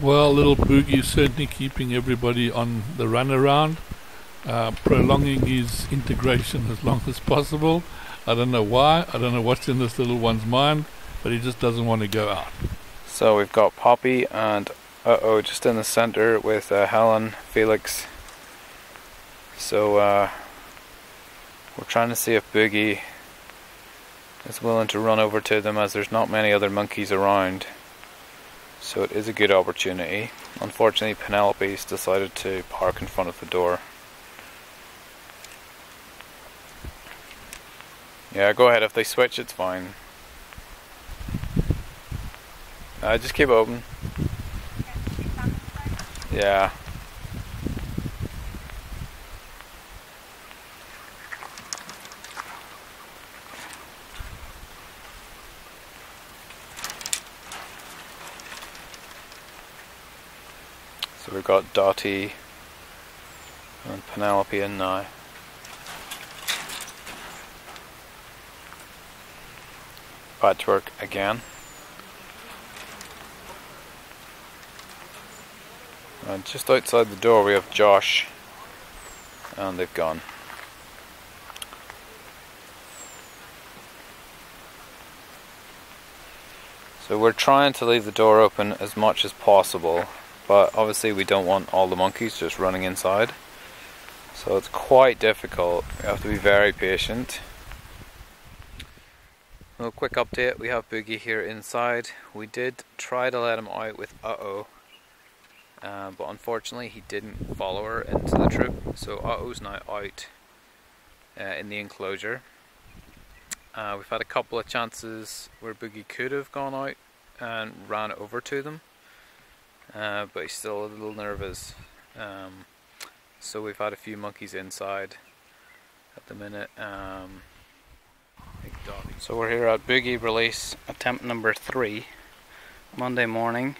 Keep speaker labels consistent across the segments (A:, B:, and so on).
A: Well, little Boogie is certainly keeping everybody on the run around, uh, prolonging his integration as long as possible. I don't know why, I don't know what's in this little one's mind, but he just doesn't want to go out.
B: So we've got Poppy and uh oh just in the center with uh, Helen, Felix. So uh, we're trying to see if Boogie is willing to run over to them as there's not many other monkeys around. So it is a good opportunity. Unfortunately, Penelope's decided to park in front of the door. Yeah, go ahead. If they switch, it's fine. Uh, just keep open. Yeah. Got Dottie and Penelope in now. Patchwork again. And just outside the door we have Josh and they've gone. So we're trying to leave the door open as much as possible but obviously we don't want all the monkeys just running inside. So it's quite difficult. We have to be very patient. A quick update. We have Boogie here inside. We did try to let him out with uh-oh uh, but unfortunately he didn't follow her into the troop. So uh-oh's now out uh, in the enclosure. Uh, we've had a couple of chances where Boogie could have gone out and ran over to them uh, but he's still a little nervous. Um, so we've had a few monkeys inside at the minute. Um, so we're here at Boogie release attempt number three, Monday morning,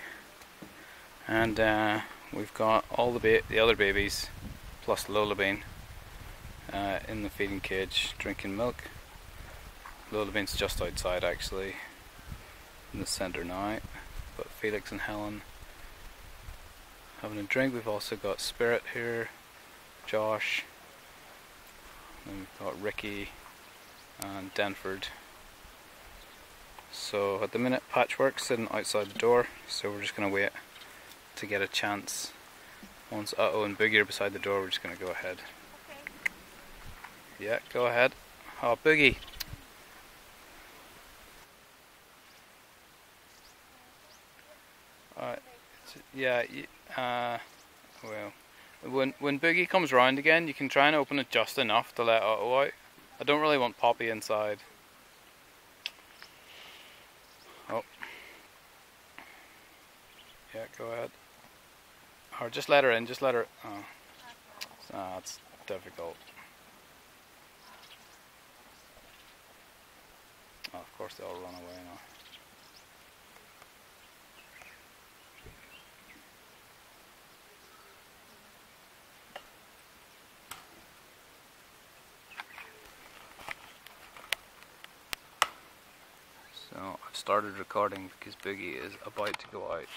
B: and uh, we've got all the the other babies plus Lola Bean uh, in the feeding cage drinking milk. Lola Bean's just outside actually in the centre now, but Felix and Helen having a drink. We've also got Spirit here, Josh, and we've got Ricky and Denford. So at the minute Patchwork's sitting outside the door, so we're just going to wait to get a chance. Once Uh-oh and Boogie are beside the door, we're just going to go ahead. Yeah, go ahead. Oh, Boogie! Alright, yeah, uh, well, when when Boogie comes round again, you can try and open it just enough to let Otto out. I don't really want Poppy inside. Oh. Yeah, go ahead. Or just let her in, just let her... Oh. Ah, difficult. Oh, of course they'll run away now. So I've started recording because Boogie is about to go out.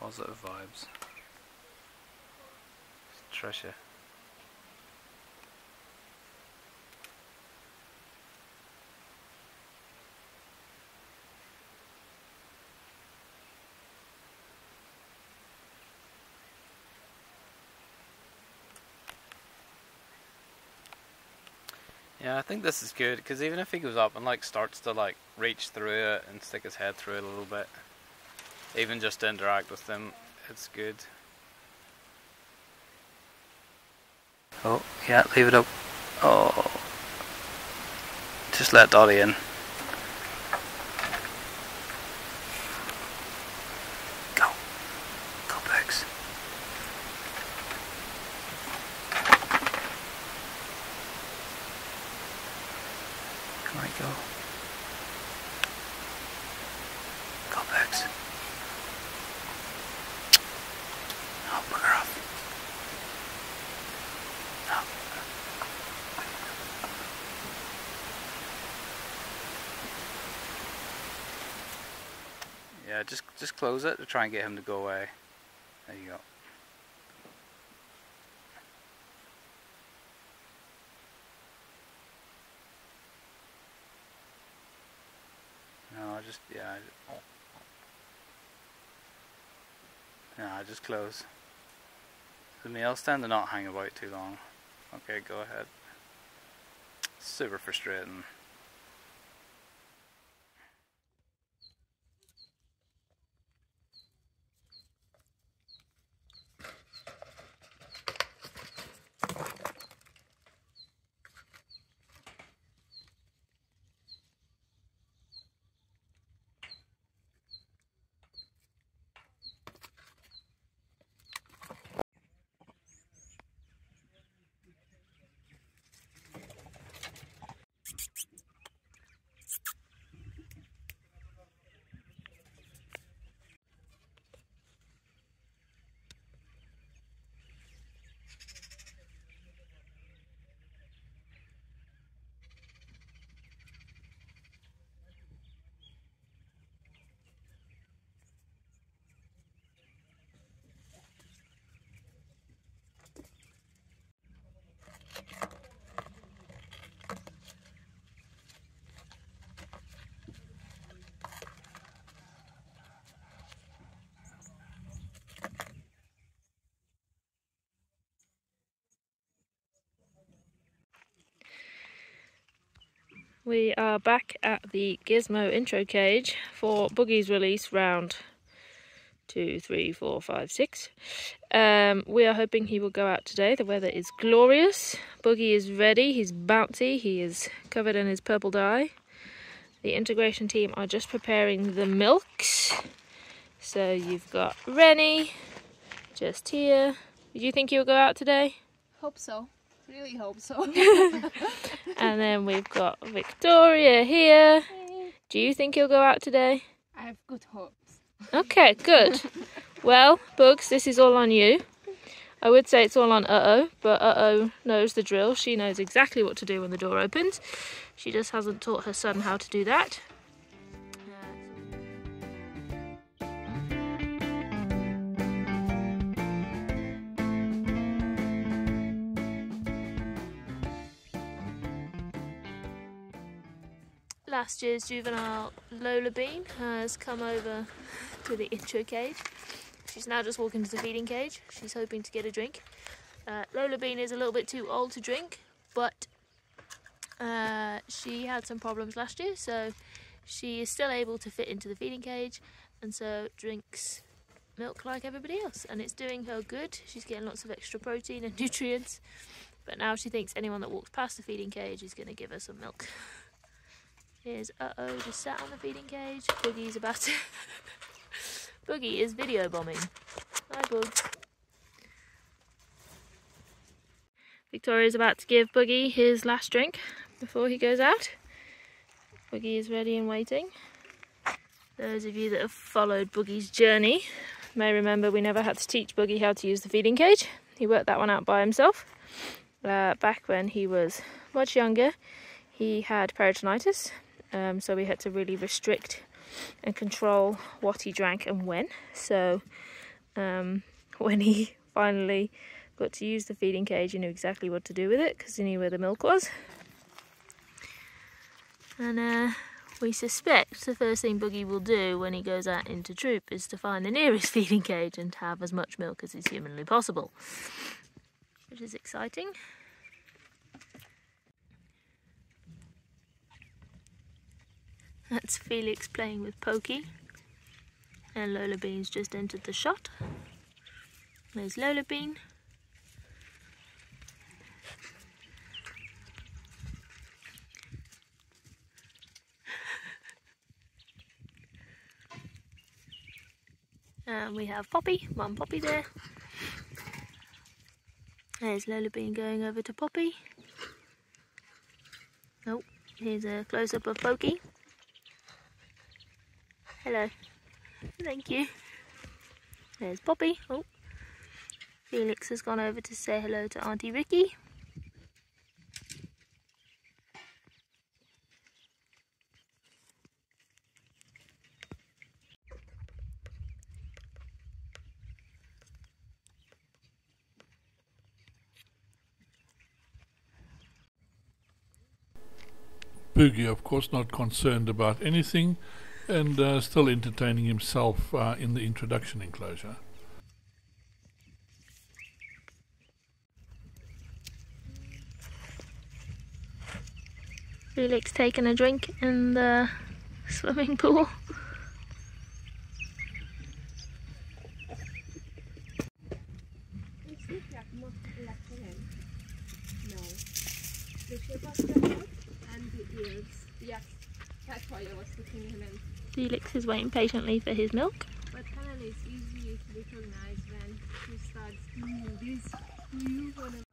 B: Positive vibes. It's Trisha. Yeah, I think this is good because even if he goes up and like starts to like reach through it and stick his head through it a little bit, even just to interact with them, it's good. Oh, yeah, leave it up. Oh, just let Dottie in. go. Go, Bex. Oh, bugger off. No. Yeah, just close it to try and get him to go away. There you go. No, just yeah. I just close. The nails tend to not hang about too long. Okay, go ahead. Super frustrating.
C: We are back at the Gismo intro cage for Boogie's release round two, three, four, five, six. Um, we are hoping he will go out today. The weather is glorious. Boogie is ready. He's bouncy. He is covered in his purple dye. The integration team are just preparing the milks. So you've got Rennie just here. Do you think he'll go out today?
D: Hope so. Really hope so.
C: and then we've got Victoria here. Do you think he'll go out today?
D: I have good hopes.
C: Okay, good. well, Bugs, this is all on you. I would say it's all on Uh-Oh, but Uh-Oh knows the drill. She knows exactly what to do when the door opens. She just hasn't taught her son how to do that. Last year's juvenile Lola Bean has come over to the intro cage. She's now just walking to the feeding cage. She's hoping to get a drink. Uh, Lola Bean is a little bit too old to drink, but uh, she had some problems last year, so she is still able to fit into the feeding cage and so drinks milk like everybody else. And it's doing her good. She's getting lots of extra protein and nutrients. But now she thinks anyone that walks past the feeding cage is going to give her some milk. Here's Uh-Oh just sat on the feeding cage. Boogie's about to... Boogie is video bombing. Hi, Boog. Victoria's about to give Boogie his last drink before he goes out. Boogie is ready and waiting. Those of you that have followed Boogie's journey may remember we never had to teach Boogie how to use the feeding cage. He worked that one out by himself. Uh, back when he was much younger, he had peritonitis, um, so we had to really restrict and control what he drank and when. So um, when he finally got to use the feeding cage, he knew exactly what to do with it because he knew where the milk was. And uh, we suspect the first thing Boogie will do when he goes out into troop is to find the nearest feeding cage and have as much milk as is humanly possible, which is exciting. That's Felix playing with Pokey. And Lola Bean's just entered the shot. There's Lola Bean. and we have Poppy, one Poppy there. There's Lola Bean going over to Poppy. Oh, here's a close-up of Pokey. Hello. Thank you. There's Poppy. Oh. Felix has gone over to say hello to Auntie Ricky.
A: Boogie, of course, not concerned about anything and uh, still entertaining himself uh, in the introduction enclosure.
E: Felix taking a drink in the swimming pool.
D: Yes, that's why I was looking him in.
E: Felix is waiting patiently for his milk.
D: But Helen is easy to recognize when he starts this. You one of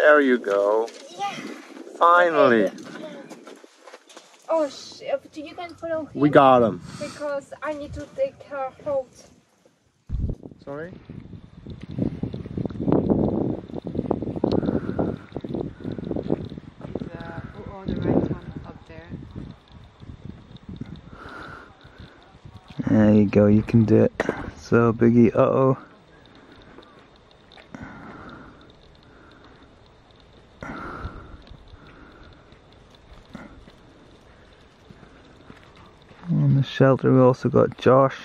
F: There you go. Yeah. Finally,
D: Oh, sh- do you can follow him?
F: we got him.
D: Because I need to take her out.
F: Sorry?
G: the, oh, the right one up there.
F: There you go, you can do it. So, Biggie, uh oh. Shelter, we also got Josh.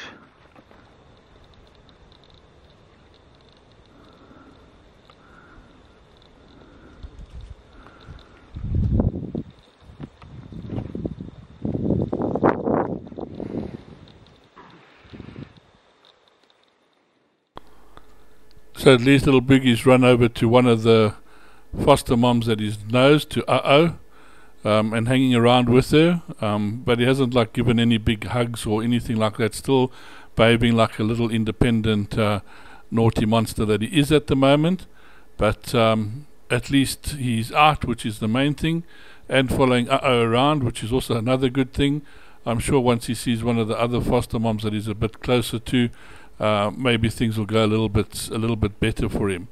A: So least little Biggie's run over to one of the foster moms that he knows, to uh oh, um, and hanging around with her. Um, but he hasn't like given any big hugs or anything like that. Still behaving like a little independent uh, naughty monster that he is at the moment. But um, at least he's out, which is the main thing, and following uh around, which is also another good thing. I'm sure once he sees one of the other foster moms that he's a bit closer to, uh, maybe things will go a little bit a little bit better for him.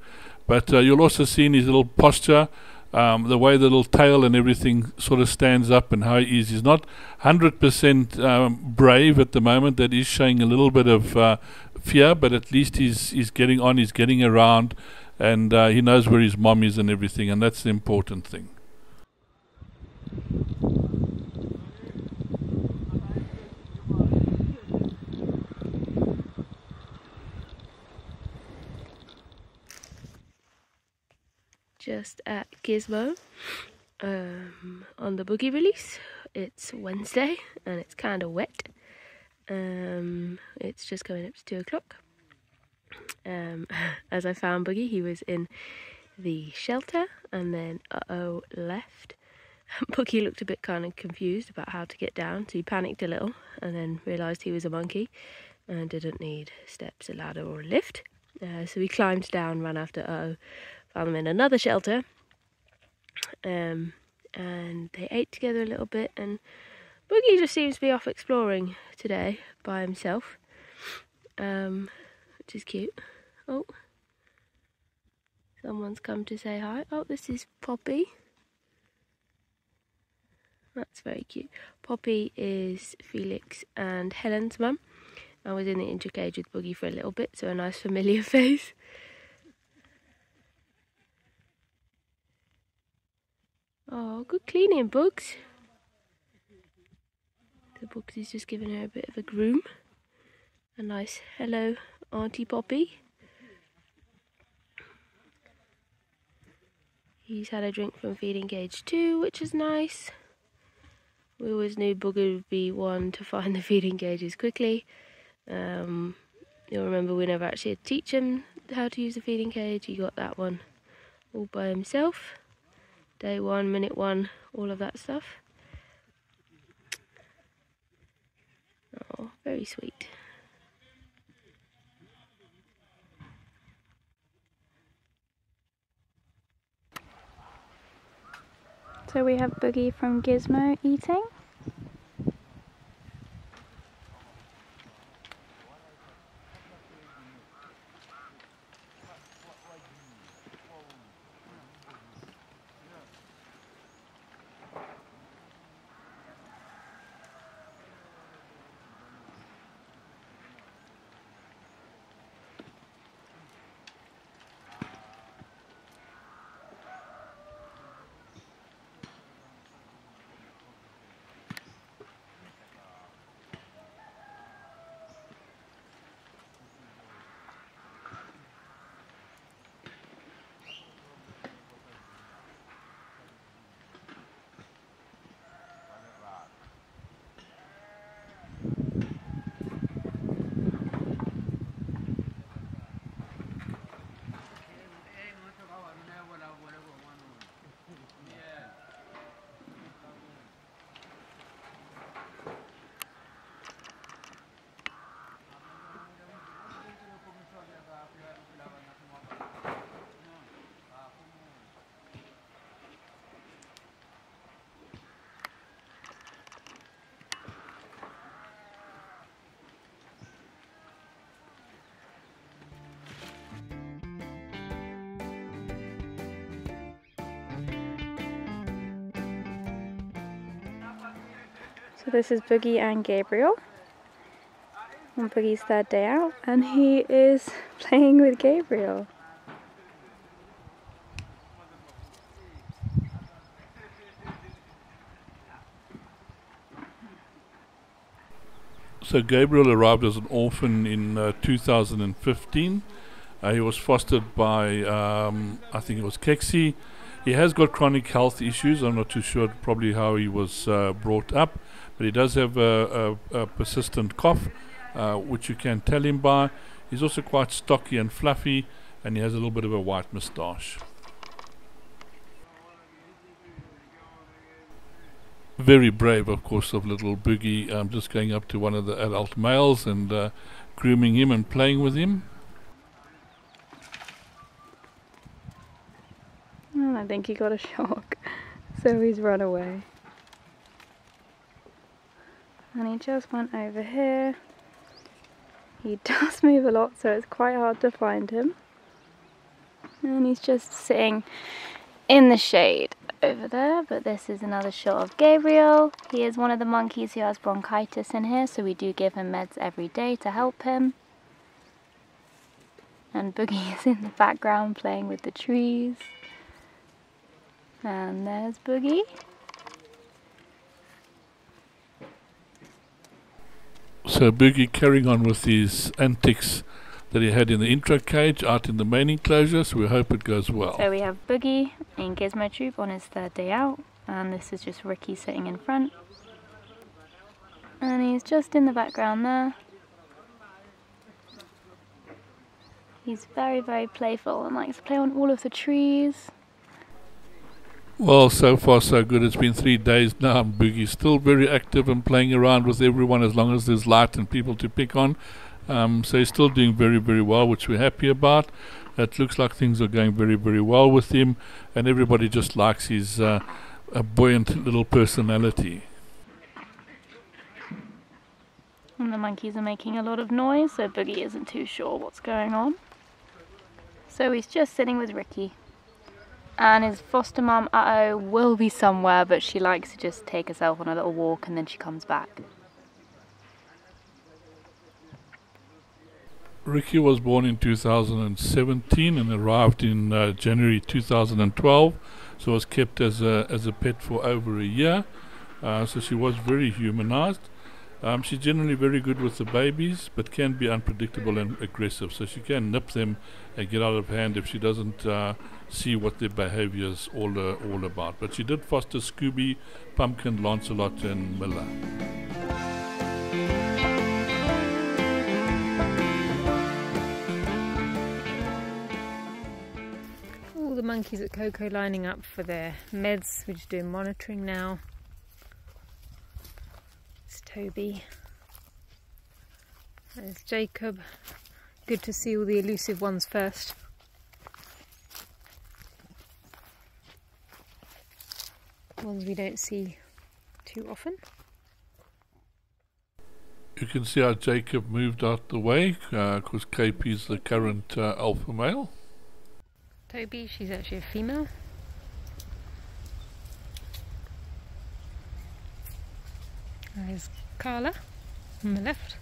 A: But uh, you'll also see in his little posture, um, the way the little tail and everything sort of stands up, and how he is. He's not 100% um, brave at the moment. That is showing a little bit of uh, fear, but at least he's he's getting on. He's getting around, and uh, he knows where his mom is and everything, and that's the important thing.
E: Just at Gismo um, on the boogie release. It's Wednesday and it's kind of wet. Um, it's just coming up to two o'clock. Um, as I found Boogie, he was in the shelter and then uh oh left. Boogie looked a bit kind of confused about how to get down, so he panicked a little and then realised he was a monkey and didn't need steps, a ladder, or a lift. Uh, so he climbed down, ran after uh oh, found them in another shelter. Um, and they ate together a little bit. And Boogie just seems to be off exploring today by himself, um, which is cute. Oh, someone's come to say hi. Oh, this is Poppy. That's very cute. Poppy is Felix and Helen's mum. I was in the intercage with Boogie for a little bit, so a nice familiar face. Oh, good cleaning, Bugs. The Bugs is just giving her a bit of a groom. A nice hello, Auntie Poppy. He's had a drink from feeding cage too, which is nice. We always knew Booger would be one to find the feeding cages quickly. Um, you'll remember we never actually teach him how to use the feeding cage. He got that one all by himself day one, minute one, all of that stuff.
C: Oh, very sweet.
H: So we have Boogie from Gismo eating. So this is Boogie and Gabriel on Boogie's third day out, and he is playing with Gabriel.
A: So Gabriel arrived as an orphan in uh, 2015. Uh, he was fostered by, um, I think it was Kexi. He has got chronic health issues. I'm not too sure probably how he was uh, brought up, but he does have a, a, a persistent cough, uh, which you can tell him by. He's also quite stocky and fluffy, and he has a little bit of a white moustache. Very brave, of course, of little Boogie. Um, just going up to one of the adult males and uh, grooming him and playing with him.
H: Oh, I think he got a shock, so he's run away. And he just went over here. He does move a lot, so it's quite hard to find him. And he's just sitting in the shade over there, but this is another shot of Gabriel. He is one of the monkeys who has bronchitis in here, so we do give him meds every day to help him. And Boogie is in the background playing with the trees. And there's Boogie.
A: So Boogie carrying on with his antics that he had in the intro cage out in the main enclosure, so we hope it goes well.
H: So we have Boogie in Gismo Troop on his third day out, and this is just Ricky sitting in front. And he's just in the background there. He's very, very playful and likes to play on all of the trees.
A: Well, so far so good. It's been three days now, Boogie's still very active and playing around with everyone as long as there's light and people to pick on. Um, so he's still doing very, very well, which we're happy about. It looks like things are going very, very well with him, and everybody just likes his uh, buoyant little personality.
H: And the monkeys are making a lot of noise, so Boogie isn't too sure what's going on. So he's just sitting with Ricky. And his foster mum, uh-oh, will be somewhere, but she likes to just take herself on a little walk and then she comes back.
A: Ricky was born in 2017 and arrived in uh, January 2012, so was kept as a as a pet for over a year. Uh, so she was very humanized. Um, she's generally very good with the babies, but can be unpredictable and aggressive. So she can nip them and get out of hand if she doesn't uh, see what their behavior is all uh, all about. But she did foster Scooby, Pumpkin, Lancelot, and Miller.
I: All the monkeys at Koko lining up for their meds. We're just doing monitoring now. It's Toby. There's Jacob. Good to see all the elusive ones first. Ones we don't see too often.
A: You can see how Jacob moved out the way because uh, KP's the current uh, alpha male.
I: Toby, she's actually a female. There's Carla on the left.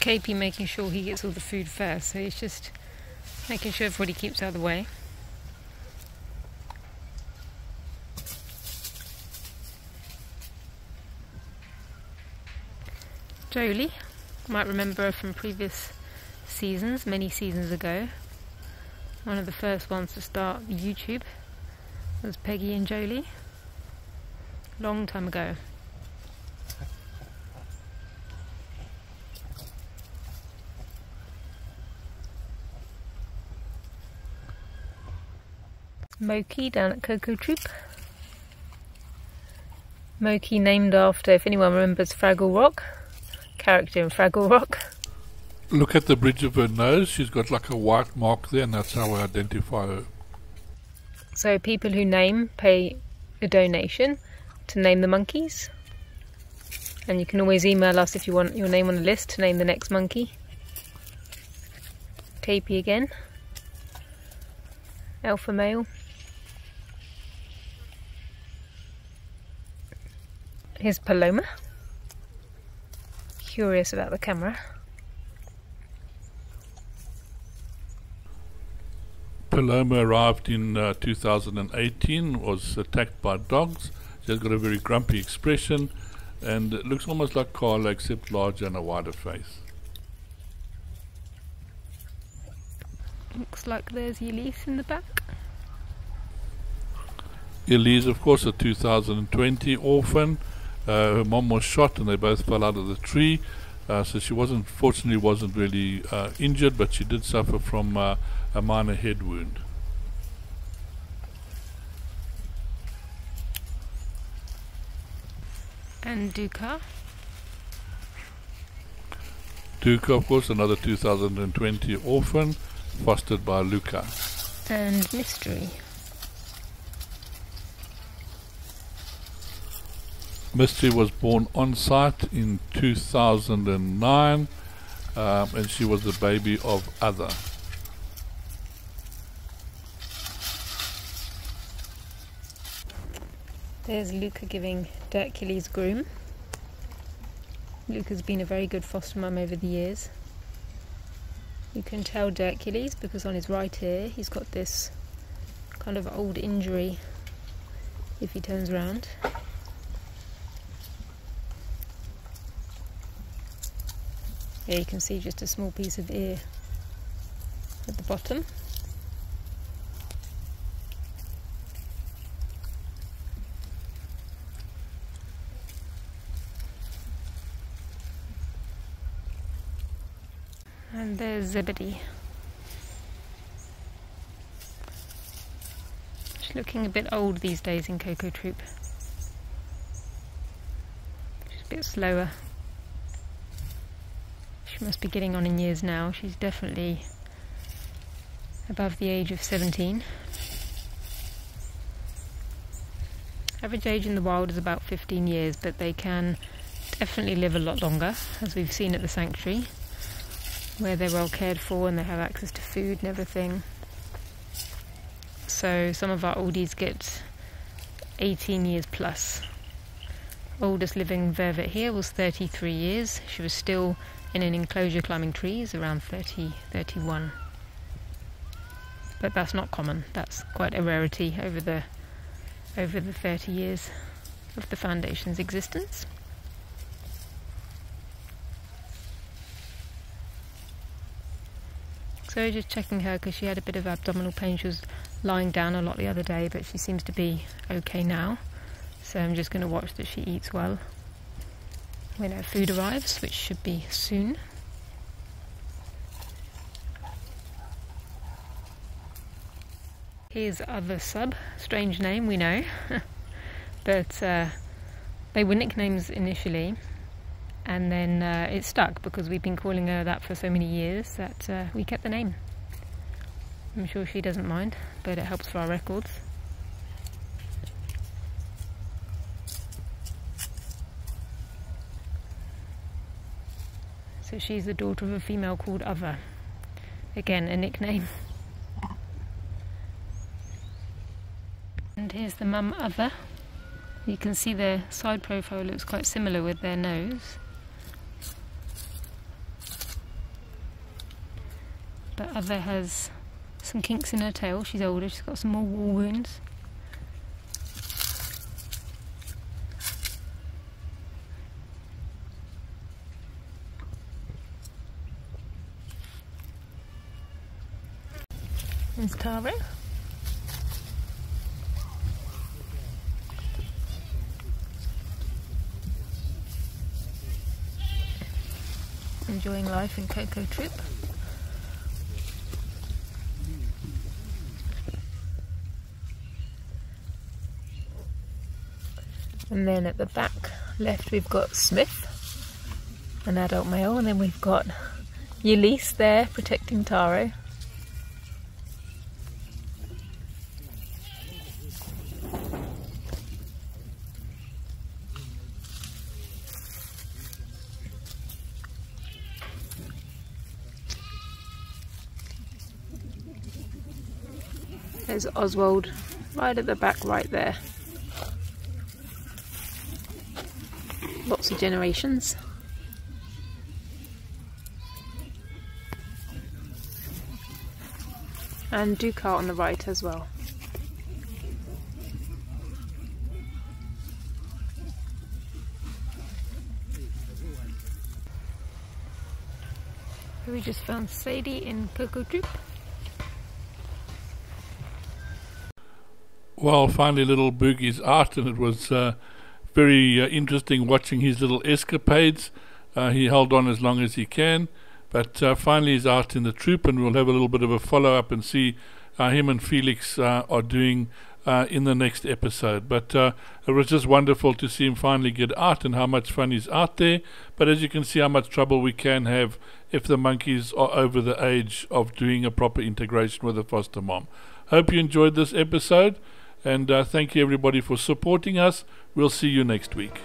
I: KP making sure he gets all the food first, so he's just making sure everybody keeps out of the way. Jolie, might remember from previous seasons, many seasons ago. One of the first ones to start YouTube was Peggy and Jolie. Long time ago. Moki down at Koko Troop. Moki named after, if anyone remembers, Fraggle Rock, character in Fraggle Rock.
A: Look at the bridge of her nose, she's got like a white mark there and that's how I identify her.
I: So people who name pay a donation to name the monkeys. And you can always email us if you want your name on the list to name the next monkey. KP again. Alpha male. Here's Paloma. Curious about the camera.
A: Paloma arrived in uh, 2018, was attacked by dogs. She has got a very grumpy expression and it looks almost like Carla except larger and a wider face.
I: Looks like there's Elise in the back.
A: Elise, of course, a 2020 orphan. Uh, her mom was shot and they both fell out of the tree. Uh, so she wasn't, fortunately, wasn't really uh, injured, but she did suffer from uh, a minor head wound.
I: And Duca.
A: Duca, of course, another 2020 orphan, fostered by Luca.
I: And Mystery.
A: Mystery was born on site in 2009 um, and she was the baby of Other.
I: There's Luca giving Hercules groom. Luca's been a very good foster mum over the years. You can tell Hercules because on his right ear he's got this kind of old injury if he turns around. Here you can see just a small piece of ear at the bottom. And there's Zebedee. She's looking a bit old these days in Koko Troop. She's a bit slower. She must be getting on in years now. She's definitely above the age of 17. Average age in the wild is about 15 years, but they can definitely live a lot longer, as we've seen at the sanctuary, where they're well cared for and they have access to food and everything. So some of our oldies get 18 years plus. Oldest living vervet here was 33 years. She was still in an enclosure climbing trees around 30, 31. But that's not common. That's quite a rarity over the over the 30 years of the foundation's existence. So just checking her because she had a bit of abdominal pain. She was lying down a lot the other day, but she seems to be okay now. So I'm just going to watch that she eats well when our food arrives, which should be soon. Here's other sub, strange name we know, but uh, they were nicknames initially, and then uh, it stuck because we've been calling her that for so many years that uh, we kept the name. I'm sure she doesn't mind, but it helps for our records. So she's the daughter of a female called Other. Again, a nickname. And here's the mum Other. You can see their side profile looks quite similar with their nose. But Other has some kinks in her tail. She's older, she's got some more war wounds. Taro. Enjoying life in Koko Trip. And then at the back left we've got Smith, an adult male, and then we've got Ulysses there protecting Taro. Oswald right at the back right there. Lots of generations. And Ducat on the right as well. We just found Sadie in Koko Trip.
A: Well, finally, little Boogie's out, and it was uh, very uh, interesting watching his little escapades. Uh, he held on as long as he can, but uh, finally he's out in the troop, and we'll have a little bit of a follow up and see how him and Felix uh, are doing uh, in the next episode. But uh, it was just wonderful to see him finally get out and how much fun he's out there. But as you can see, how much trouble we can have if the monkeys are over the age of doing a proper integration with a foster mom. Hope you enjoyed this episode. And uh, thank you everybody for supporting us. We'll see you next week.